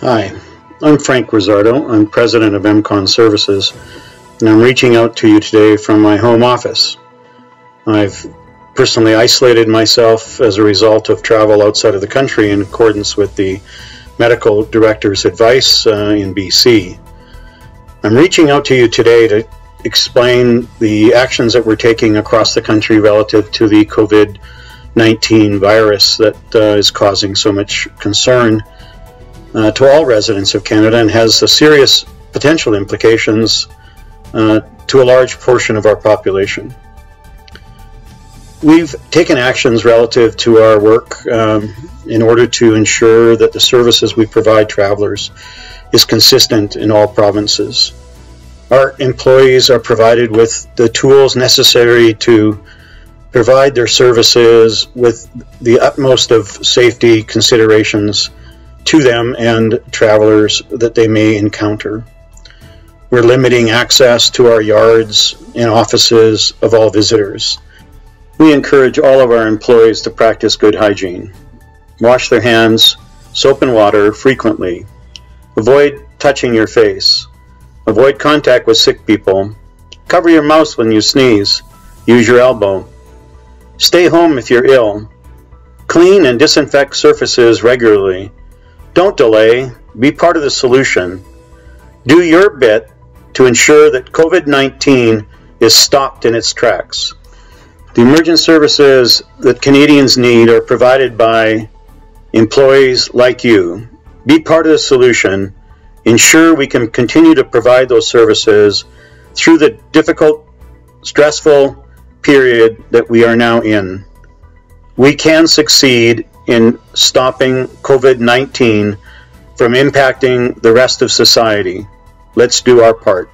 Hi, I'm Frank Rizzardo. I'm president of Emcon Services, and I'm reaching out to you today from my home office. I've personally isolated myself as a result of travel outside of the country in accordance with the medical director's advice uh, in BC. I'm reaching out to you today to explain the actions that we're taking across the country relative to the COVID 19 virus that uh, is causing so much concern uh, to all residents of Canada and has serious potential implications uh, to a large portion of our population. We've taken actions relative to our work um, in order to ensure that the services we provide travelers is consistent in all provinces. Our employees are provided with the tools necessary to provide their services with the utmost of safety considerations to them and travelers that they may encounter. We're limiting access to our yards and offices of all visitors. We encourage all of our employees to practice good hygiene. Wash their hands, soap and water frequently. Avoid touching your face. Avoid contact with sick people. Cover your mouth when you sneeze. Use your elbow. Stay home if you're ill. Clean and disinfect surfaces regularly don't delay, be part of the solution. Do your bit to ensure that COVID 19 is stopped in its tracks. The emergent services that Canadians need are provided by employees like you. Be part of the solution. Ensure we can continue to provide those services through the difficult, stressful period that we are now in. We can succeed in stopping COVID 19 from impacting the rest of society. Let's do our part.